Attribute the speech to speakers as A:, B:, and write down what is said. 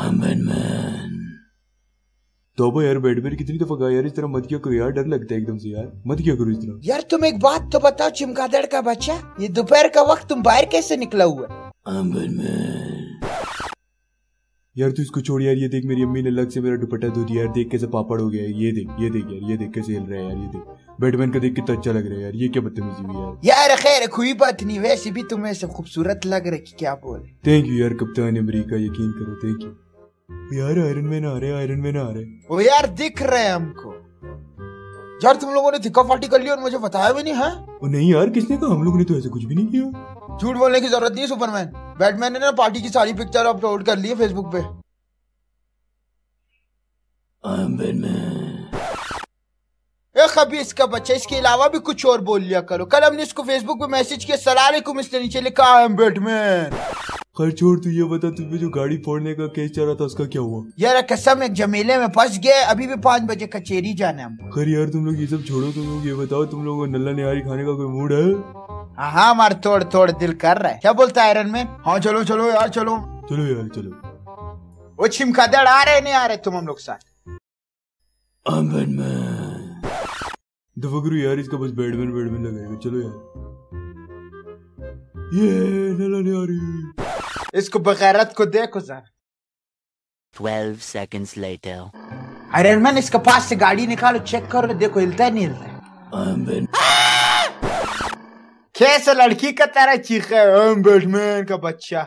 A: Batman
B: तोबा यार Batman कितनी दफ़ा कहा यार इस तरह मत किया करो यार डर लगता है एकदम से यार। मत किया करो इस तरह।
C: यार तुम एक बात तो बताओ चिमकादड़ का बच्चा ये दोपहर का वक्त तुम बाहर कैसे निकला हुआ? है?
A: बैटमैन
B: यार तू इसको छोड़ यार ये देख मेरी अम्मी ने लग से मेरा दुपट्टा धो दिया यार देख कैसे पापड़ हो गया ये देख ये देख यार ये देख कैसे हिल रहा है यार ये देख। बैटमैन का देख कितना अच्छा लग रहा है यार ये क्या बदतमीजी हुई यार।
C: यार खैर कोई बात नहीं वैसे भी तुम्हें सब खूबसूरत लग रही कि क्या बोले।
B: थैंक यू यार कप्तान अमरीका यकीन करो थैंक यू यार आयरन मैन आ रहे आयरन मैन आ रहे
C: वो यार दिख रहे हैं हमको। यार तुम लोगों ने धिक्का फाटी कर ली और मुझे बताया भी नहीं है?
B: ओ नहीं यार किसने कहा? हम लोगों ने तो ऐसे कुछ भी नहीं किया।
C: झूठ बोलने की ज़रूरत नहीं है सुपरमैन बैटमैन ने ना पार्टी की सारी पिक्चर अपलोड कर ली है फेसबुक पे। ए खबी इसका बच्चा इसके अलावा भी कुछ और बोल लिया करो। कल हमने इसको फेसबुक पे मैसेज किया सलाम इसने नीचे लिखा आई एम बैटमैन
B: खैर छोड़ तू ये बता तुझे जो गाड़ी फोड़ने का केस चल रहा था उसका क्या हुआ?
C: यार कसम एक जमेले में फंस गए अभी भी पाँच बजे कचेरी जाना है हमको।
B: खैर यार तुम लोग ये सब छोड़ो तुम लोग ये बताओ तुम लोगों को नल्ला निहारी खाने का कोई मूड है?
C: हाँ हाँ हमारा तोड़ तोड़ दिल कर रहा है। क्या बोलता है आयरन मैन हाँ चलो चलो यार चलो।
B: चलो यार चलो।
C: वो छिमकादड़ आ रहे नहीं आ रहे तुम हम लोग साथ?
A: बैटमैन
B: दफ़ा करो यार इसका बस बैडमैन बैडमैन लगाएगा। चलो यार। ये नल्ला निहारी।
C: इसको बगैरत को देखो सर
D: 12 seconds later.
C: अरे मैन इसके पास से गाड़ी निकालो चेक करो देखो हिलता है नहीं हिलता है। कैसे लड़की का तरह चीख है? का बच्चा।